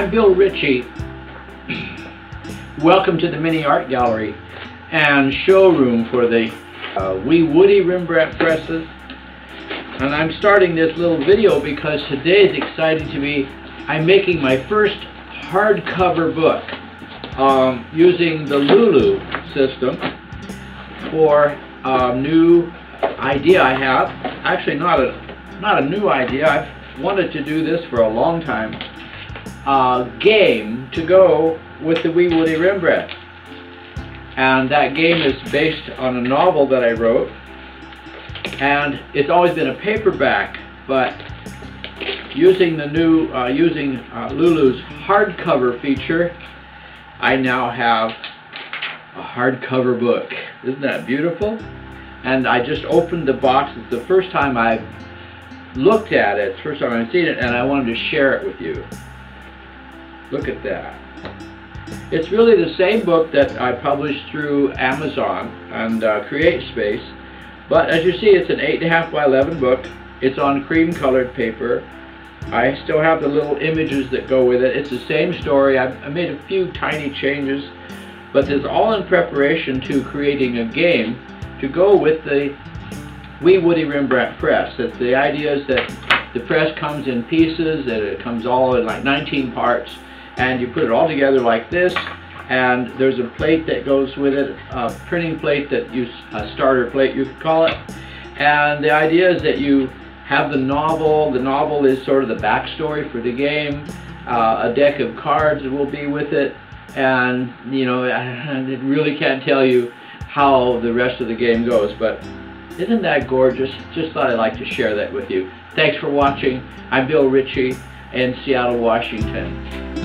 I'm Bill Ritchie. Welcome to the Mini Art Gallery and showroom for the uh, Wee Woodie Rembrandt presses. And I'm starting this little video because today is exciting to me. I'm making my first hardcover book um, using the Lulu system for a new idea I have. Actually, not a not a new idea. I've wanted to do this for a long time. Uh, game to go with the Wee Woodie Rembrandt. And that game is based on a novel that I wrote. And it's always been a paperback, but using the new, uh, using uh, Lulu's hardcover feature, I now have a hardcover book. Isn't that beautiful? And I just opened the box. It's the first time I've looked at it. It's the first time I've seen it, and I wanted to share it with you. Look at that. It's really the same book that I published through Amazon and uh, CreateSpace, but as you see, it's an 8.5 by 11 book. It's on cream colored paper. I still have the little images that go with it. It's the same story. I've, I made a few tiny changes, but it's all in preparation to creating a game to go with the Wee Woodie Rembrandt press. That the idea is that the press comes in pieces, that it comes all in like 19 parts, and you put it all together like this, and there's a plate that goes with it, a printing plate that you, a starter plate you could call it, and the idea is that you have the novel, the novel is sort of the backstory for the game, uh, a deck of cards will be with it, and you know, I really can't tell you how the rest of the game goes, but isn't that gorgeous? Just thought I'd like to share that with you. Thanks for watching. I'm Bill Ritchie in Seattle, Washington.